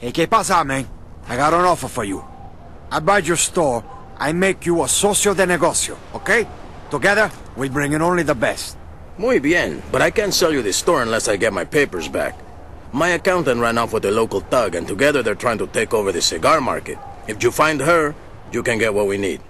Hey, ¿qué pasa, man? I got an offer for you. I buy your store, I make you a socio de negocio, okay? Together, we bring in only the best. Muy bien, but I can't sell you this store unless I get my papers back. My accountant ran off with a local thug, and together they're trying to take over the cigar market. If you find her, you can get what we need.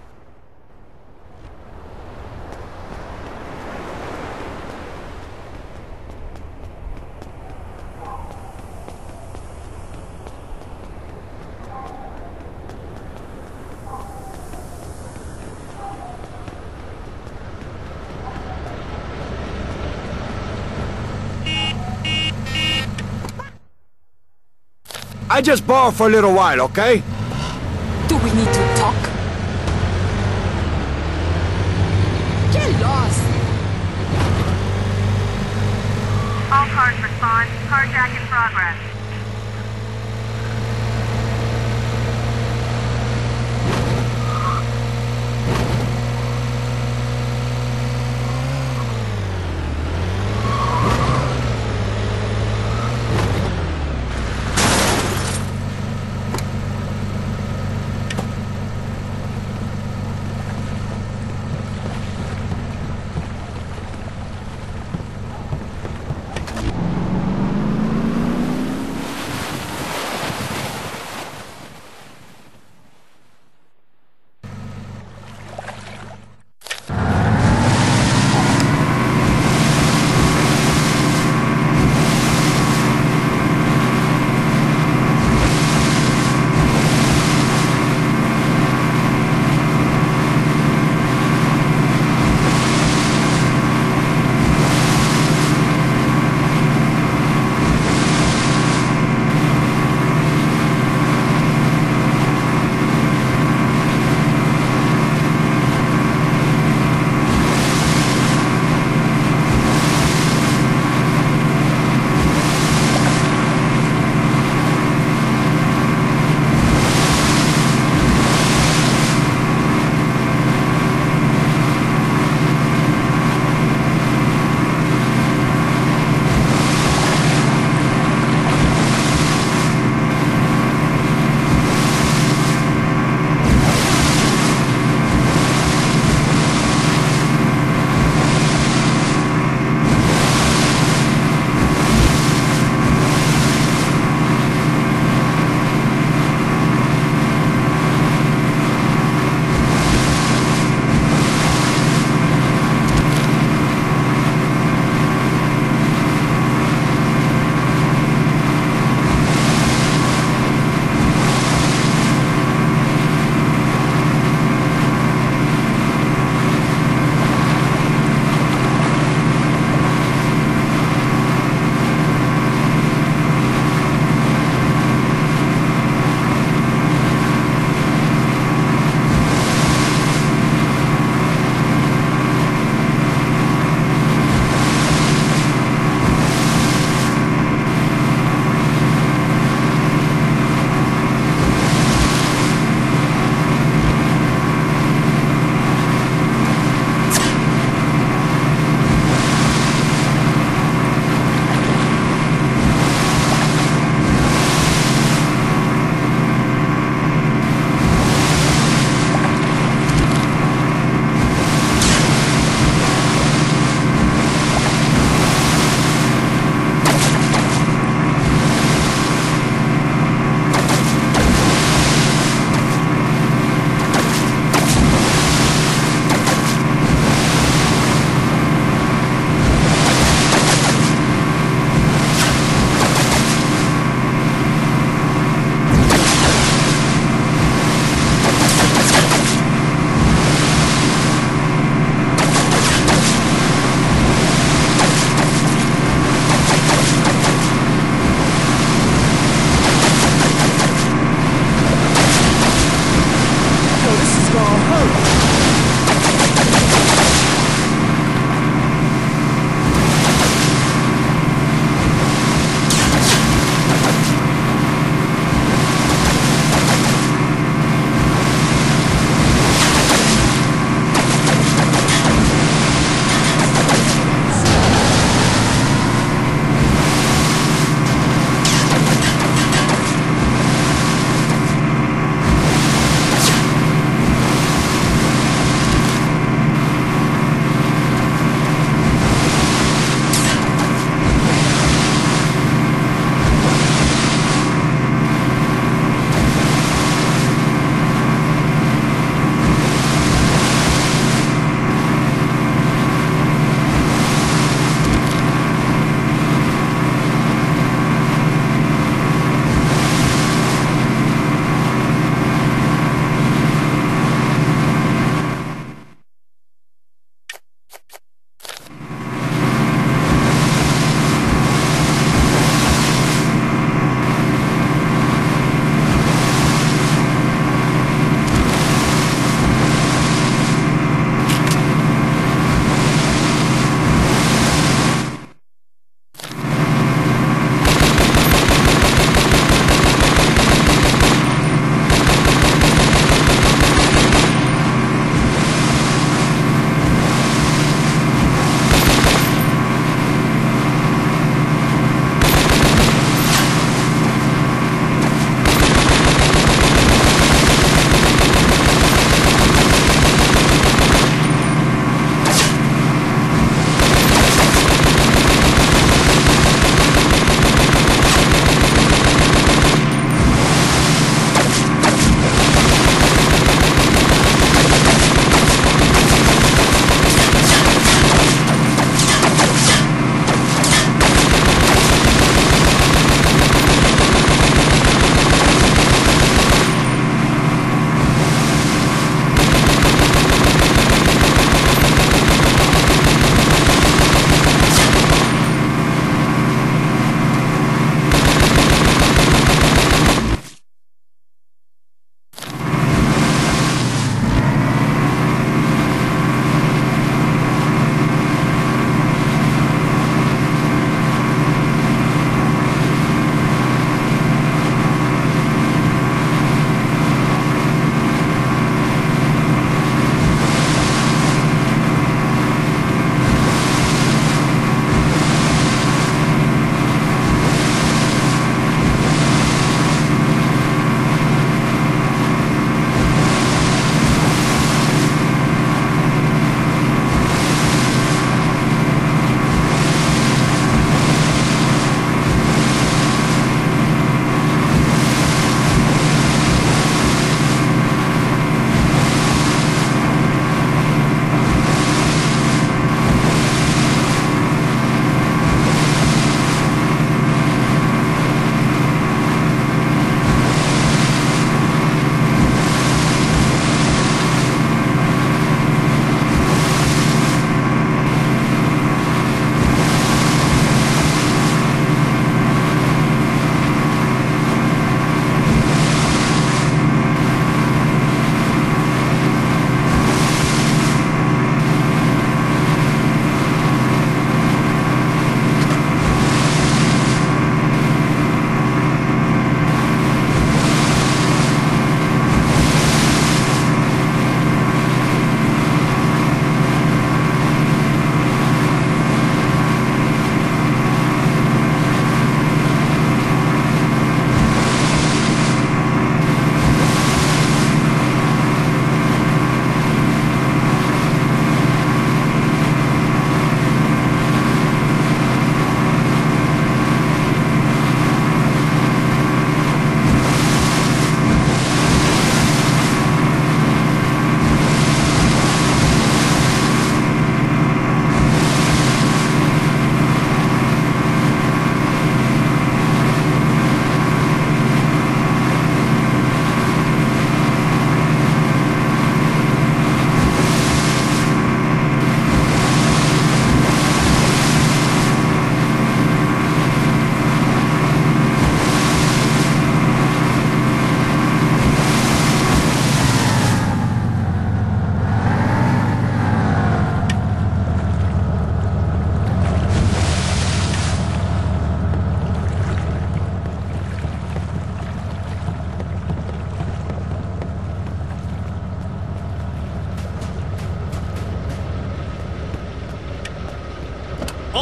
I just borrow for a little while, okay? Do we need to talk? Get lost! All cars respond. Carjack in progress.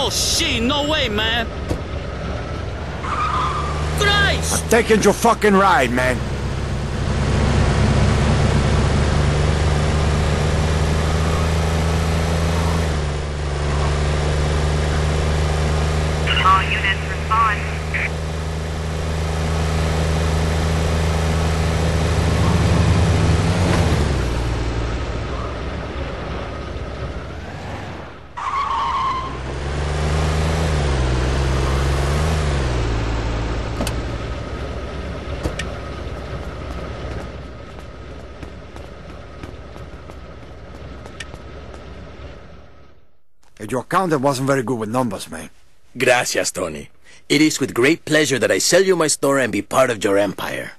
Oh shit, no way, man. Christ! I'm taking your fucking ride, man. All units respond. Your accountant wasn't very good with numbers, man. Gracias, Tony. It is with great pleasure that I sell you my store and be part of your empire.